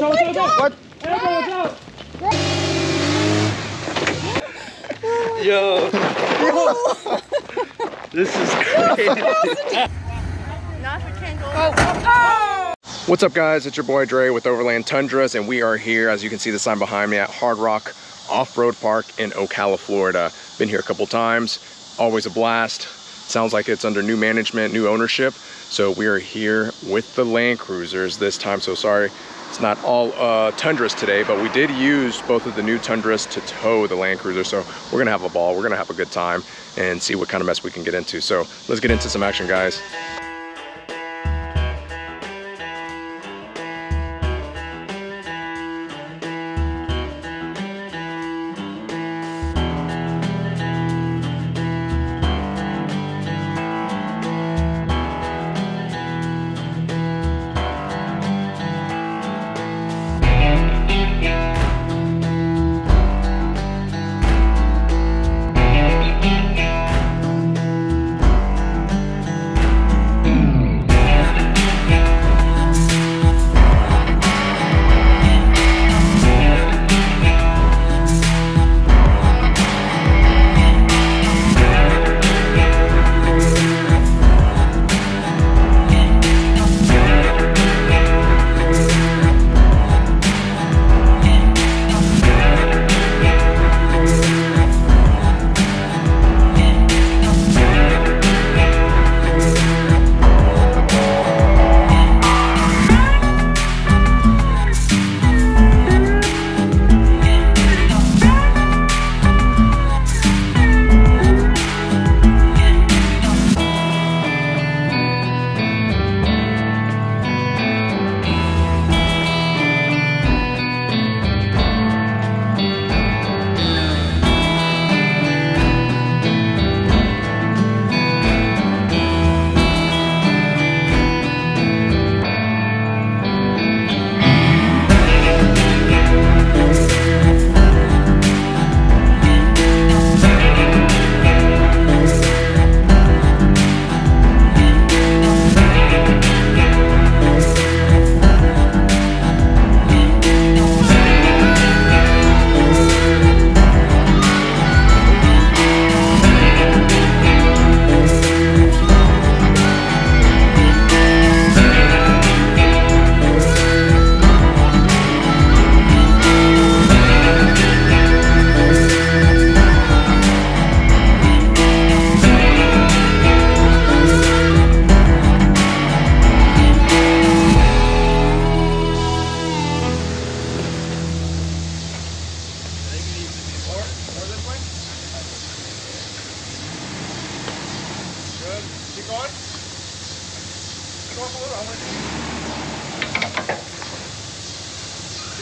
watch out, watch out. What? Everybody, watch out. Yo. this is crazy. What's up guys, it's your boy Dre with Overland Tundras and we are here, as you can see the sign behind me, at Hardrock Off-Road Park in Ocala, Florida. Been here a couple times, always a blast. Sounds like it's under new management, new ownership. So we are here with the Land Cruisers this time, so sorry it's not all uh, Tundras today, but we did use both of the new Tundras to tow the Land Cruiser. So we're gonna have a ball, we're gonna have a good time and see what kind of mess we can get into. So let's get into some action, guys.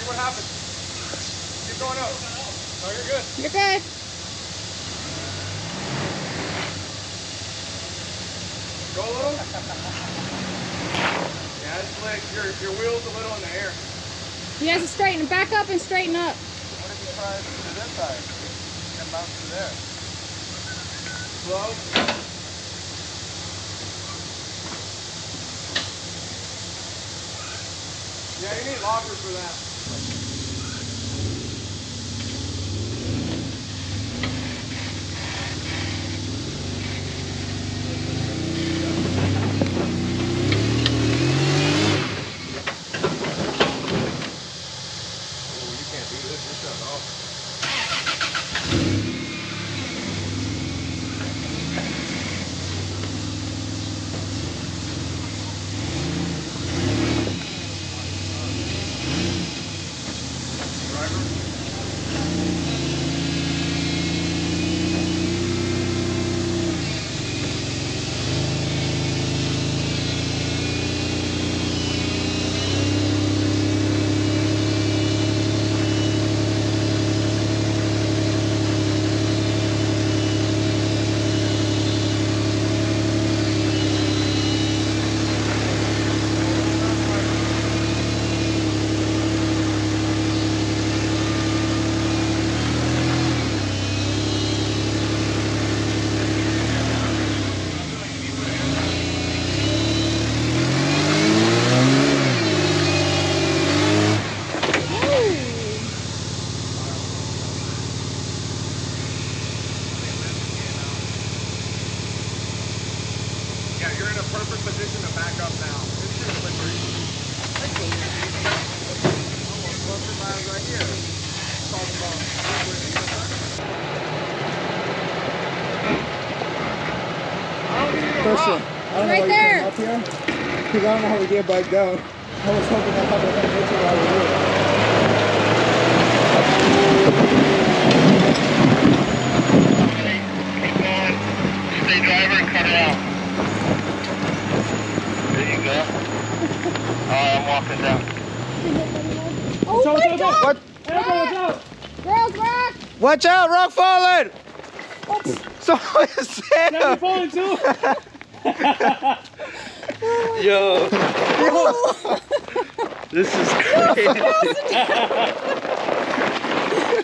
What happens. Keep going up. No, you're good. You're good. Go a little. Yeah, it's like your your wheel's a little in the air. He has to straighten. Back up and straighten up. What if you try to do this side and bounce to there? Slow. Yeah, you need lockers for that. Oh, you can't do this. You're shut off. question. I don't know Right why you there. came up here. Because I don't know how we get back down. I was hoping I had a picture while we do it. Keep going. Stay driver and cut it out. There you go. Alright, I'm walking down. Oh my god! What? Girls rock! Watch out, rock falling! What? Someone Sam! falling too. Yo. this is crazy.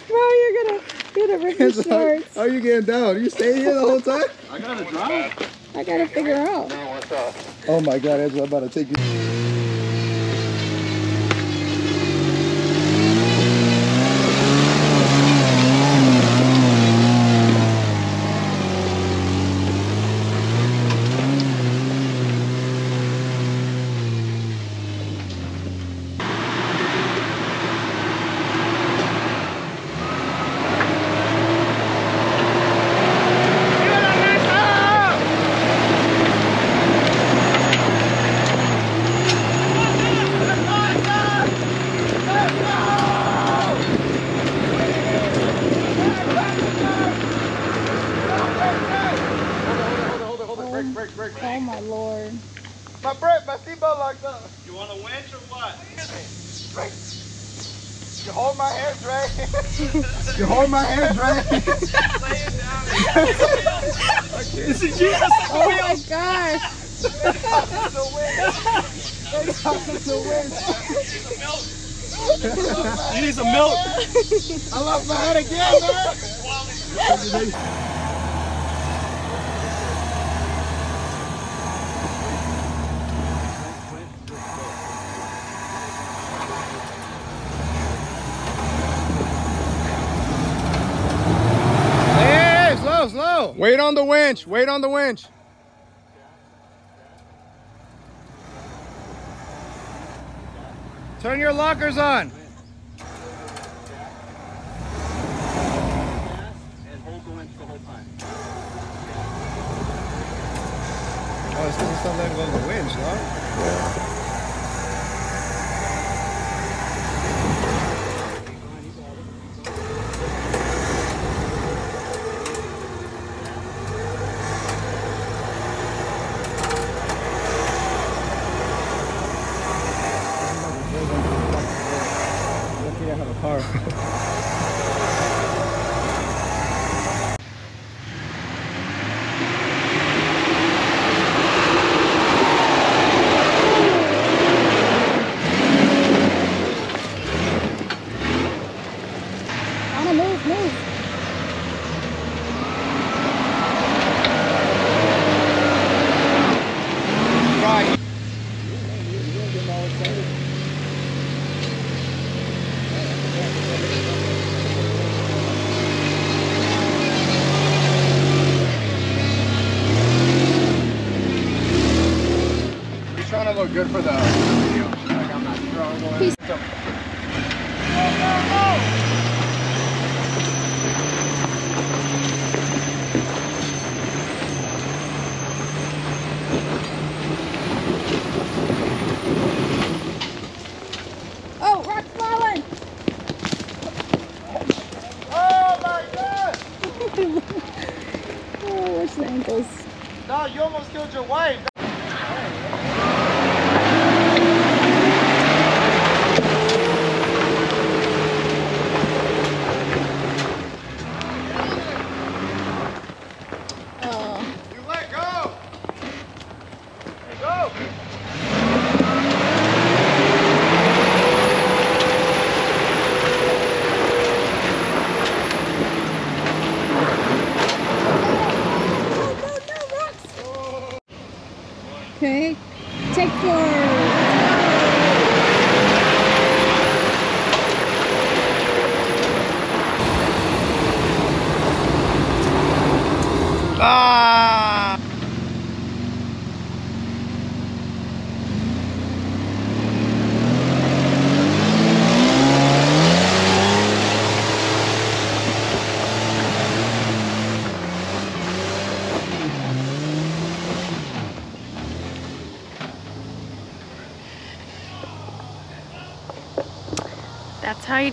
Bro, you're gonna, you're gonna rip your shorts. How are you getting down? Are you staying here the whole time? I gotta drive. I gotta figure out. No, what's up? Oh my god, Angela, I'm about to take you. Oh my lord. My brake, my seatbelt locked up. You want a winch or what? You hold my hand, Dre. you hold my hand, Dre. This is Jesus. Oh my oh gosh. You need some milk. I lost my head again, man. Hey, slow, slow. Wait on the winch. Wait on the winch. Turn your lockers on. Oh, doesn't the winch, no? Lucky Like I'm not struggling. like your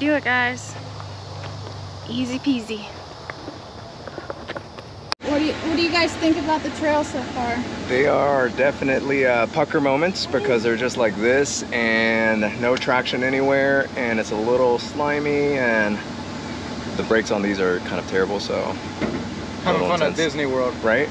do it, guys. Easy peasy. What do you What do you guys think about the trail so far? They are definitely uh, pucker moments because they're just like this and no traction anywhere and it's a little slimy and the brakes on these are kind of terrible so Having Little fun at. Disney World. right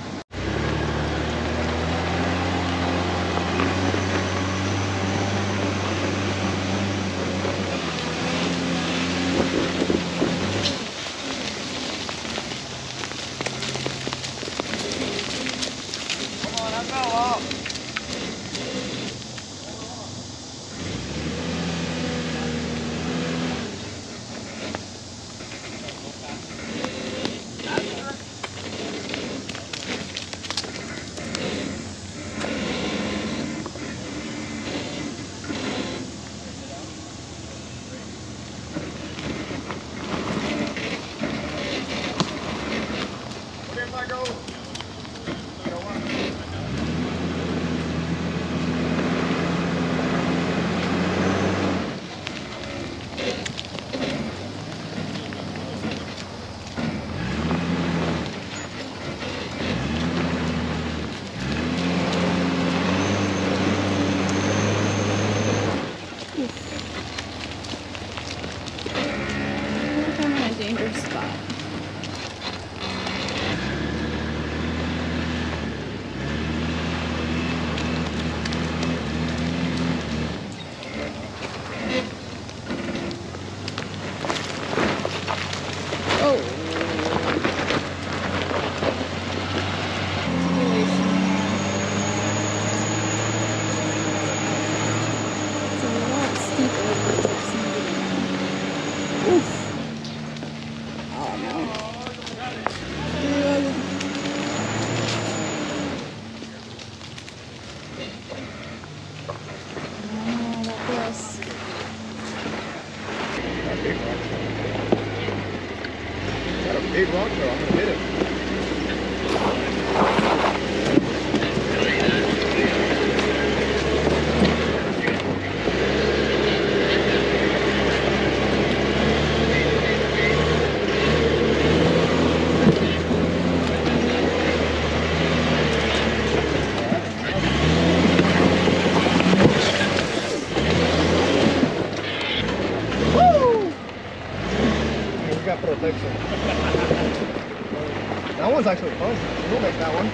actually fun. We'll make that one.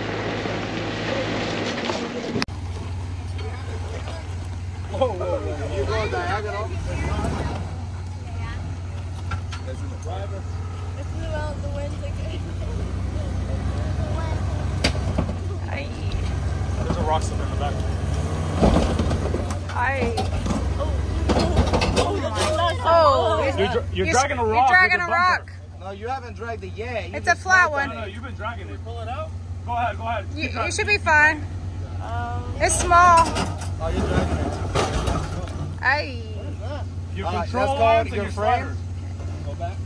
Whoa, whoa, whoa. You go diagonal. There's a rock slip in the back. I. Oh, You're, dra- you're, you're, dragging a you're rock. dragging with a bumper. rock. No, you haven't dragged it yet. You It's a just flat snapped one. on No, it. no, you've been dragging it. Pull it out. Go ahead, go ahead. You, you should be fine. It's small. Oh, you're dragging it. Ay. Your Uh, control arms your your frame. sliders. Go back.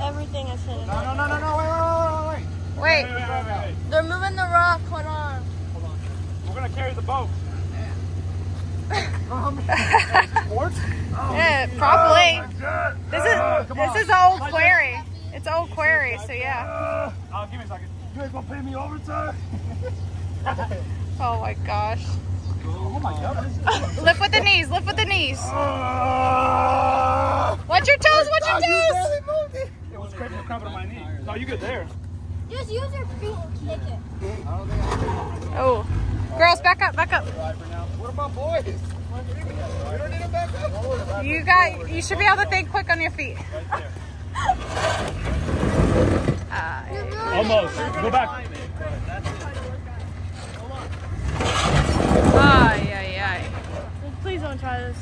Everything is hidden. No, no, no, no, no. Wait, wait, wait, wait, wait. Wait. Wait, wait, wait, wait. They're moving the rock. Hold on. We're gonna carry the boat. Sports? Yeah, probably. God. This is come this on. is old quarry. It's old quarry, so yeah. Ah. Oh, give me a second. You ain't gonna pay me overtime? Oh my gosh. Oh my god. Lift with the knees. Lift with the knees. Ah. Watch your toes. Watch your toes. It was crazy cramping on my knee. No, you good there. Just use your feet and kick it. Oh, girls, back up. Back up. What about boys? You don't need to back up. You got. You should be able to think quick on your feet. Uh, Almost. Go back. ay, ay, ay. Please don't try this.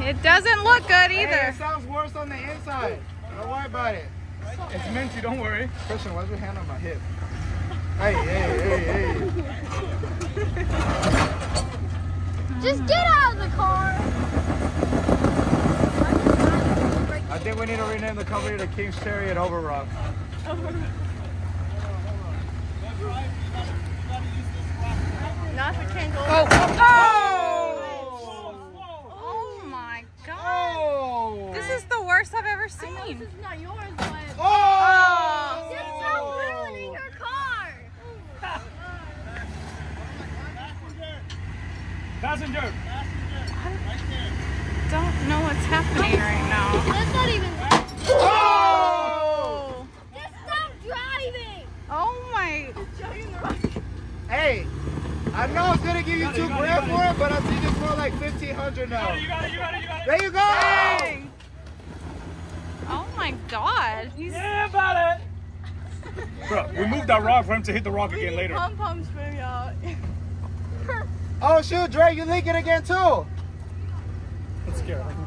It doesn't look good Hey, either. it sounds worse on the inside. Don't worry about it. It's minty, don't worry. Christian, why's your hand on my hip? Hey, hey, hey, hey. Just get out of the car. I think we need to rename the company to King's Chariot Overrock. Not if we. Oh, oh, oh my god. Oh. hardest I've ever I know seen. this is not yours, but Oh. just stop ruining your car. Oh Passenger. I don't know what's happening right now. That's not even. Oh! Just stop driving. Oh my. Hey, I know I was gonna give you two grand for it, but I think it's more like fifteen hundred now. You got it, you got it, you got it. There you go. Dang. Oh my god. He's Yeah, about it. Bro, we moved that rock for him to hit the rock again later. Pum pums for y'all. Oh shoot, Dre, you leaking again too. Let's scare him.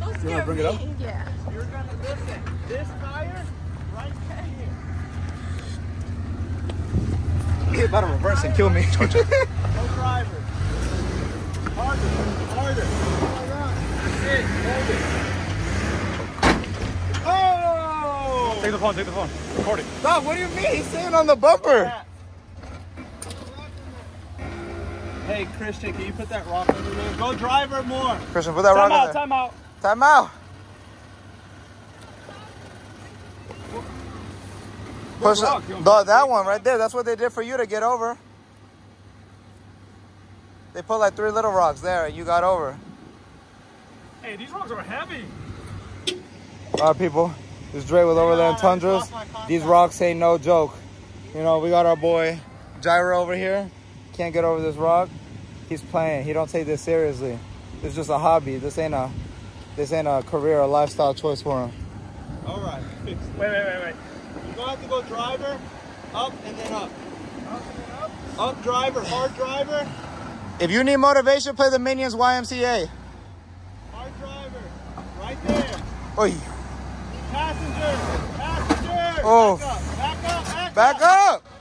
Don't You wanna bring it up? Yeah. You're gonna listen. This tire, right here. He about to reverse and kill me. no driver. Harder, harder. That's it. Hold it. Oh! Take the phone, take the phone. Record it. Stop, what do you mean? He's sitting on the bumper. Hey Christian, can you put that rock under there? Go driver more. Christian, put that rock Time in out, there. time out. Time out. Push rock? it. You want The, that one right there. That's what they did for you to get over. They put like three little rocks there and you got over. Hey, these rocks are heavy. All right, people. This is Dre with Overland Tundras. These rocks ain't no joke. You know, we got our boy Gyro over here. Can't get over this rock. He's playing. He don't take this seriously. This is just a hobby. This ain't a this ain't a career or lifestyle choice for him. All right. Wait, wait, wait, wait. You're gonna have to go driver, up and then up. Up driver, hard driver, If you need motivation, play the Minions YMCA. hard driver. Right there. Oy. Passenger, passenger. Oh. Back up, back up, back, Back up! Ah,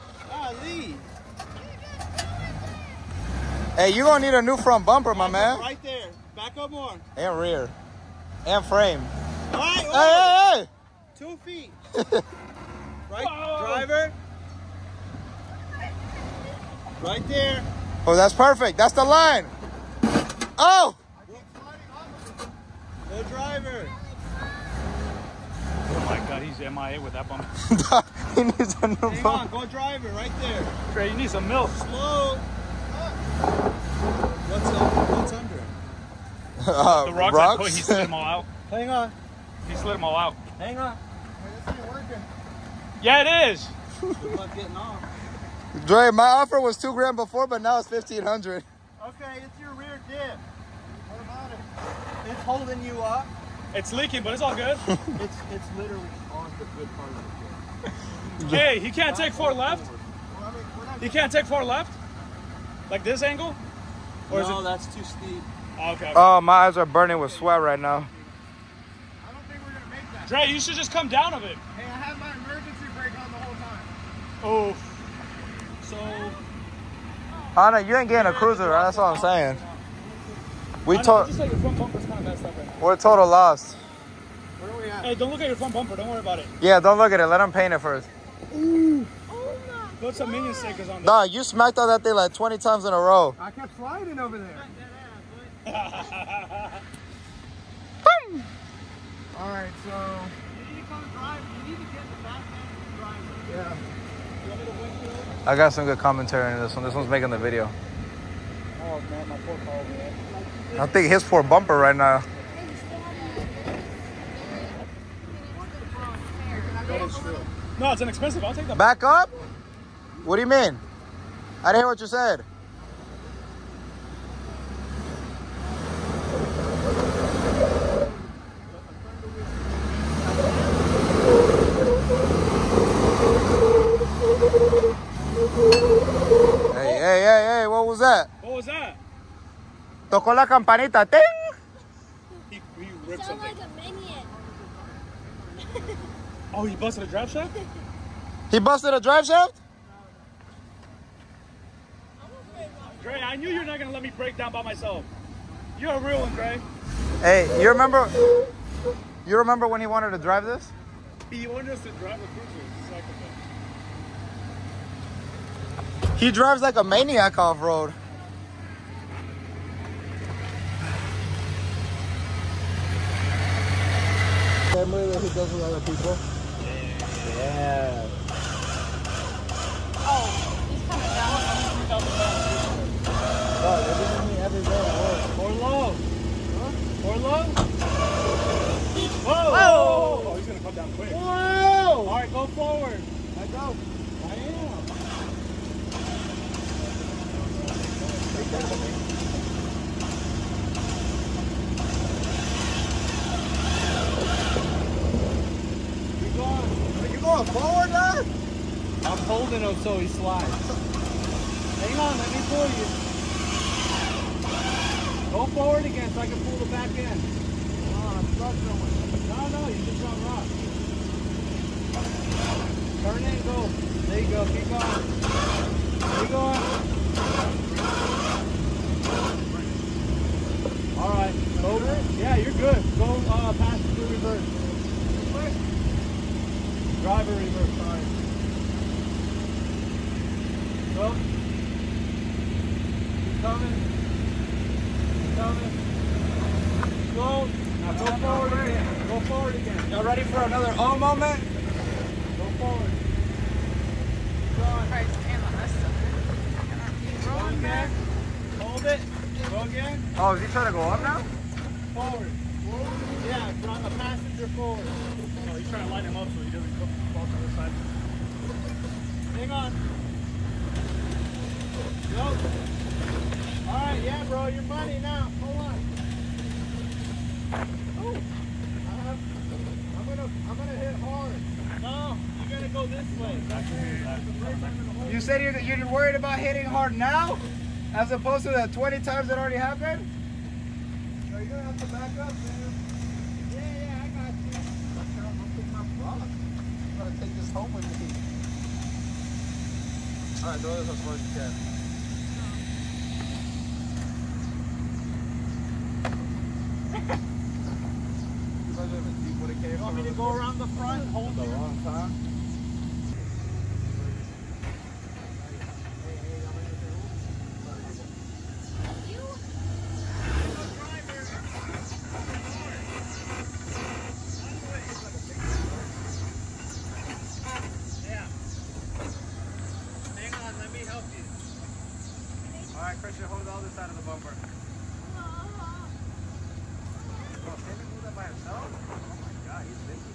Hey, you're gonna need a new front bumper, my man. Right there. Back up more. And rear. And frame. All right, Hey, hey, hey! two feet. right, driver. Right there. Oh, that's perfect. That's the line. Oh! Go driver. Oh my god, he's MIA with that bump. he needs a new Hang on, bumper. go driver. Right there. Trey, you need some milk. Slow. What's up? What's under? it? Uh, The rocks, I put, he slid them all out. Hang on. He slid them all out. Hang on. Yeah, it is. Good luck getting off. Dre, my offer was two grand before, but now it's fifteen hundred. Okay, it's your rear diff. What about it? It's holding you up. It's leaking, but it's all good. It's it's literally on the good part of the diff. hey, he can't take four left. He can't take four left. Like this angle. Or is no, it? that's too steep. Oh, okay. Oh, my eyes are burning with sweat right now. I don't think we're gonna make that. Dre, you should just come down of it. Hey, I have my emergency brake on the whole time. Oh, So Anna, you ain't getting a cruiser. That's all I'm saying. We I know, told just like your front bumper's kind of messed up right now. we're total lost. Hey, don't look at your front bumper. Don't worry about it. Yeah, don't look at it. Let them paint it first. Put some minion stickers on there. Dog, you smacked on that thing like 20 times in a row. I kept sliding over there. Boom! All right, so you need to come drive. You need to get the back end driver. yeah. You want me to windshield? I got some good commentary in this one. This one's making the video. Oh man, my poor car man. I think his for bumper right now. That is true. No, it's inexpensive. I'll take that. Back up? What do you mean? I didn't hear what you said. Hey, hey, hey, hey, what was that? What was that? Tocó la campanita. Ting! He, he ripped Sound something. like a minion. Oh, he busted a drive shaft? He busted a drive shaft? Dre, I knew you're not going to let me break down by myself. You're a real one, Dre. Hey, you remember? You remember when he wanted to drive this? He wanted us to drive a cruiser. Like He drives like a maniac off road. assembly that he does with other people? Yeah. Oh, he's coming down. Oh, they're giving me every day at work. Or low. Or low. Whoa. Oh, he's gonna come down quick. Whoa. All right, go forward. I go. I am. Keep going. Are you going forward now? I'm holding him so he slides. Hang on, let me pull you. Go forward again so I can pull the back end. Oh, I'm stuck somewhere. No, no, you just got rock. Turn and go. There you go. Keep going. Keep going. All right. Over. Yeah, you're good. Go uh, passenger reverse. Driver reverse. Sorry. Go. Keep coming. Keep. Go. Now go forward again. Go forward again. Y'all ready for another oh moment? Go forward. Keep going. Christ, damn, that's Go again. Hold it. Go again. Oh, is he trying to go up now? Forward. Yeah, a passenger forward. Oh, he's trying to line him up so he doesn't fall to the side. Hang on. Go. All right, yeah, bro, your money now. Hold on. Oh, I uh, have, I'm gonna, I'm gonna hit hard. No, you gotta go this way. You said you're, you're worried about hitting hard now? As opposed to the 20 times that already happened? So you're gonna have to back up, man. Yeah, yeah, I got you. I'm gonna pick my rock. I'm gonna take this home with me. Alright, throw this as far as you can. You want me to go around the front, hold the wrong time? Yeah. Hang on, let me help you. Alright, Christian, hold the other side of the bumper. Bro, can he move that by himself? Oh my god, he's big.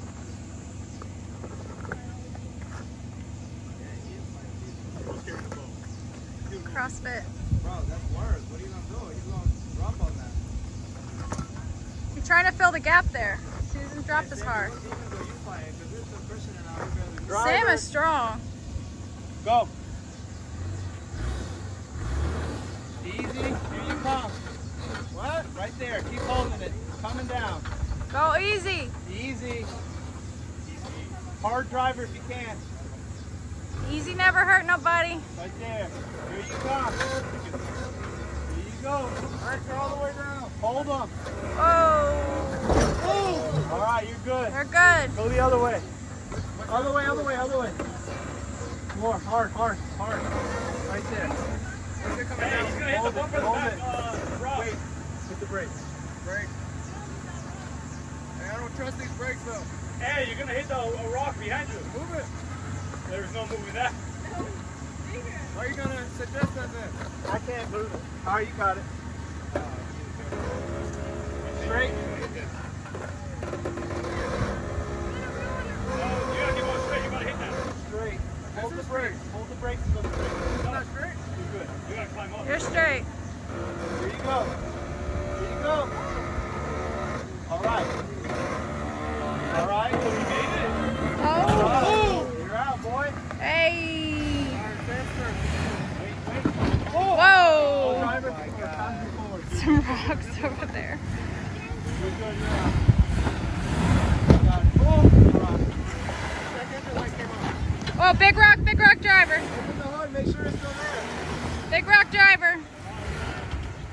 CrossFit. Bro, that's worse. What are you gonna do? He's gonna drop on that. You're trying to fill the gap there. She doesn't drop as hard. Even though you fight, because this is Christian and I, we barely Sam is strong. Go. Easy. Here you come. What? Right there. Keep holding it. Coming down. Go easy. Easy. Hard driver if you can. Easy never hurt nobody. Right there. Here you come. Here you go. All right, you're all the way down. Hold them. Whoa. All right, you're good. They're good. Go the other way. Other way, other way, other way. More, hard, hard, hard. Right there. Hey, he's gonna hit the it, bumper of the back. Uh. Wait, hit the brake. Brake. Hey, I don't trust these brakes though. Hey, you're gonna hit the a rock behind you. Move it. There's no moving that. Why are you gonna suggest that then? I can't move it. All right, you got it. Straight. No, you gotta keep on straight. You gotta hit that. Straight. Hold the brake. Hold the brakes and go straight. It's not straight. You're good. You gotta climb up. You're straight. Here you go. Here you go. All right. All right. So we made it. Oh. Oh, you're out, boy. Hey. Wait, wait. Whoa. Driver, passenger forward. Some rocks over there. You're good. You're out. Got it. Oh, all right. Check if the light came on. Oh, big rock, big rock driver. Open the hood. Make sure it's still there. Big rock driver.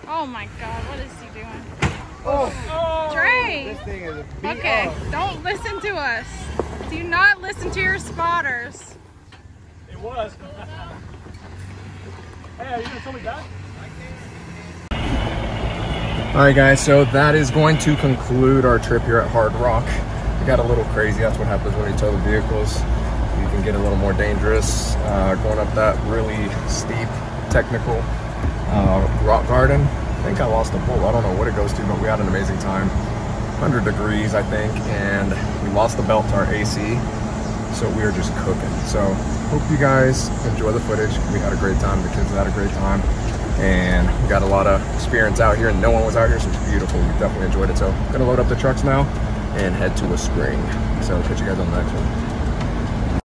Oh my god, what is he doing? Oh. Dre. This thing is a beat Okay, don't listen to us. Do not listen to your spotters. It was. hey, are you gonna tell me that? All right, guys, so that is going to conclude our trip here at Hardrock. We got a little crazy. That's what happens when you tow the vehicles. You can get a little more dangerous uh, going up that really steep, technical uh, rock garden. I think I lost a bull. I don't know what it goes to, but we had an amazing time. 100 degrees, I think, and we lost the belt to our AC, so we were just cooking. So hope you guys enjoy the footage. We had a great time. The kids had a great time, and we got a lot of experience out here. And no one was out here, so it's beautiful. We definitely enjoyed it. So gonna load up the trucks now and head to a spring. So catch you guys on the next one.